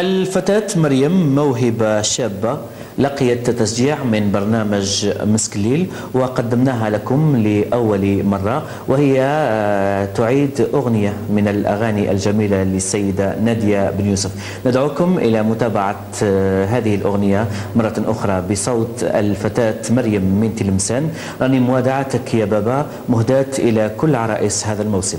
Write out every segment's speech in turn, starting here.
الفتاة مريم موهبة شابة لقيت تشجيع من برنامج مسكليل وقدمناها لكم لأول مرة وهي آه، تعيد أغنية من الأغاني الجميلة للسيدة نادية بن يوسف. ندعوكم إلى متابعة آه، هذه الأغنية مرة أخرى بصوت الفتاة مريم من تلمسان. راني موادعتك يا بابا مهداة إلى كل عرائس هذا الموسم.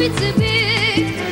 it's a big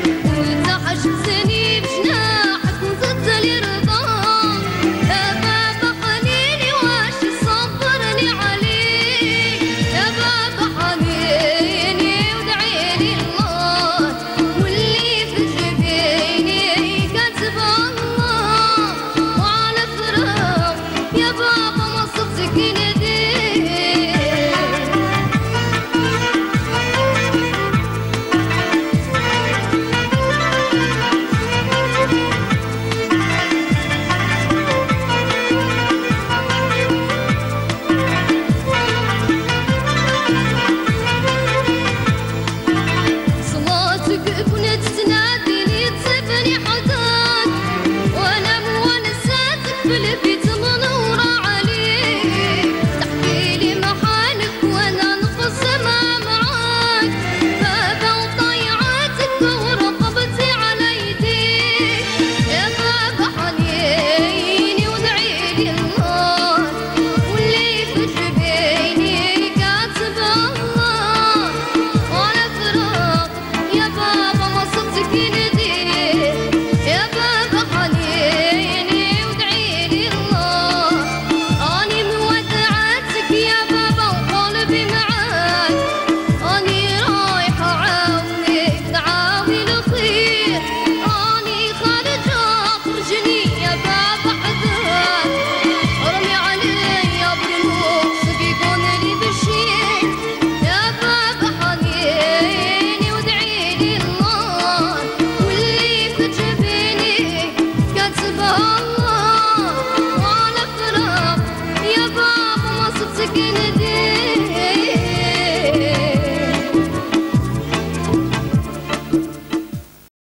yeah.